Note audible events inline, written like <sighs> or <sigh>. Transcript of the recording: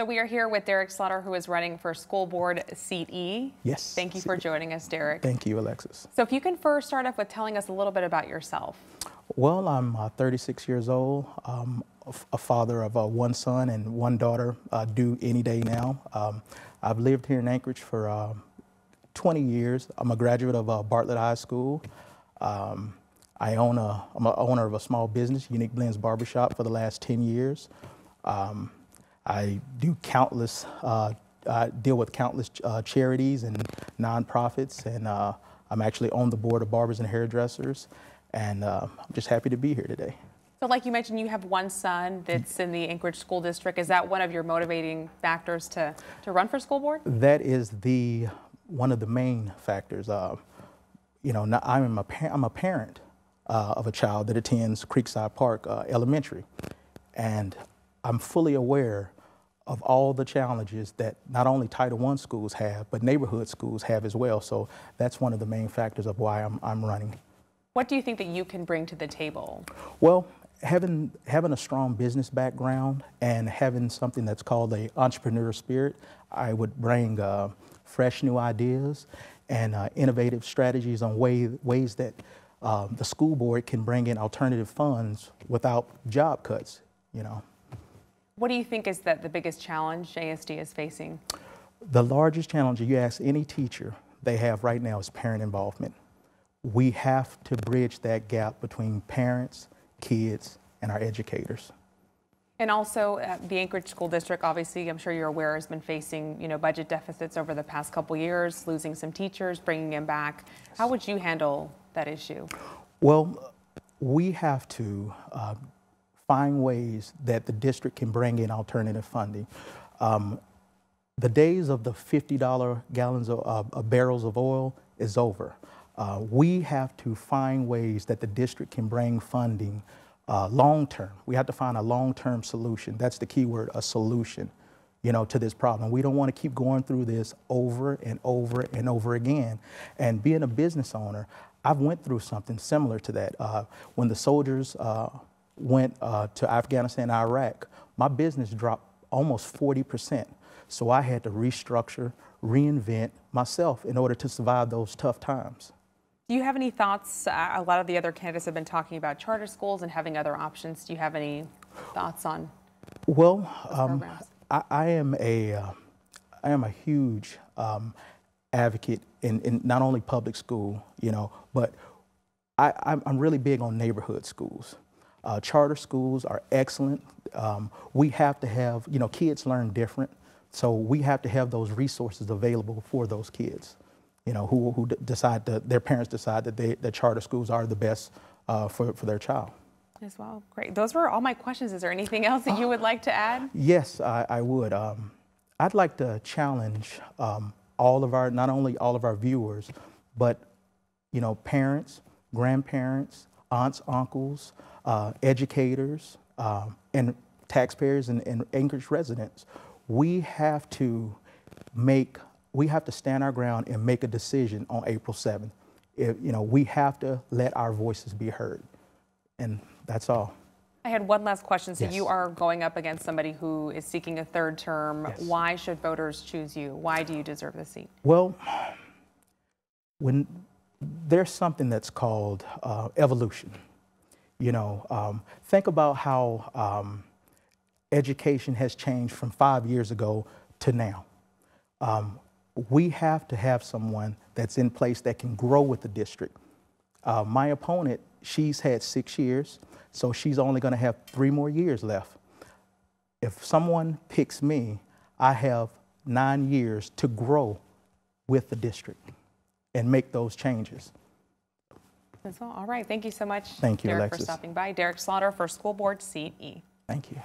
So we are here with Derrick Slaughter, who is running for school board seat E. Yes. Thank you for joining us, Derrick. Thank you, Alexis. So if you can first start off with telling us a little bit about yourself. Well, I'm uh, 36 years old. Um, a father of uh, one son and one daughter, uh, due any day now. Um, I've lived here in Anchorage for uh, 20 years. I'm a graduate of uh, Bartlett High School. Um, I own a, I'm a owner of a small business, Unique Blends Barbershop, for the last 10 years. Um, I do countless, uh, I deal with countless uh, charities and nonprofits, and uh, I'm actually on the board of Barbers and Hairdressers, and uh, I'm just happy to be here today. So like you mentioned, you have one son that's in the Anchorage School District. Is that one of your motivating factors to, to run for school board? That is the one of the main factors. Uh, you know, I'm a, I'm a parent uh, of a child that attends Creekside Park uh, Elementary, and I'm fully aware of all the challenges that not only Title I schools have, but neighborhood schools have as well. So that's one of the main factors of why I'm, I'm running. What do you think that you can bring to the table? Well, having having a strong business background and having something that's called a entrepreneur spirit, I would bring uh, fresh new ideas and uh, innovative strategies on way, ways that uh, the school board can bring in alternative funds without job cuts. You know. What do you think is that the biggest challenge ASD is facing? The largest challenge you ask any teacher they have right now is parent involvement. We have to bridge that gap between parents, kids, and our educators. And also, uh, the Anchorage School District, obviously, I'm sure you're aware, has been facing, you know, budget deficits over the past couple years, losing some teachers, bringing them back. How would you handle that issue? Well, we have to uh, find ways that the district can bring in alternative funding. Um, the days of the $50 gallons of, uh, barrels of oil is over. Uh, we have to find ways that the district can bring funding uh, long term. We have to find a long term solution. That's the key word, a solution, you know, to this problem. We don't want to keep going through this over and over and over again. And being a business owner, I've went through something similar to that. Uh, when the soldiers uh, went uh, to Afghanistan and Iraq, my business dropped almost 40%. So I had to restructure, reinvent myself in order to survive those tough times. Do you have any thoughts? Uh, a lot of the other candidates have been talking about charter schools and having other options. Do you have any thoughts on? Well, um, I, I, am a, uh, I am a huge um, advocate in, in not only public school, you know, but I, I'm really big on neighborhood schools. Uh, charter schools are excellent. Um, we have to have, you know, kids learn different. So we have to have those resources available for those kids, you know, who, who decide that their parents decide that, they, that charter schools are the best uh, for, for their child. As well, great. Those were all my questions. Is there anything else that you would like to add? <sighs> Yes, I, I would. Um, I'd like to challenge um, all of our, not only all of our viewers, but, you know, parents, grandparents, aunts, uncles, uh, educators, uh, and taxpayers and, and Anchorage residents. We have to make, we have to stand our ground and make a decision on April 7th. If, you know, we have to let our voices be heard. And that's all. I had one last question. So yes. you are going up against somebody who is seeking a third term. Yes. Why should voters choose you? Why do you deserve the seat? Well, when there's something that's called uh, evolution. You know, um, think about how um, education has changed from five years ago to now. Um, we have to have someone that's in place that can grow with the district. Uh, my opponent, she's had six years, so she's only going to have three more years left. If someone picks me, I have nine years to grow with the district and make those changes. That's all. All right. Thank you so much, Thank you, Derrick, Alexis. for stopping by. Derrick Slaughter for School Board Seat E. Thank you.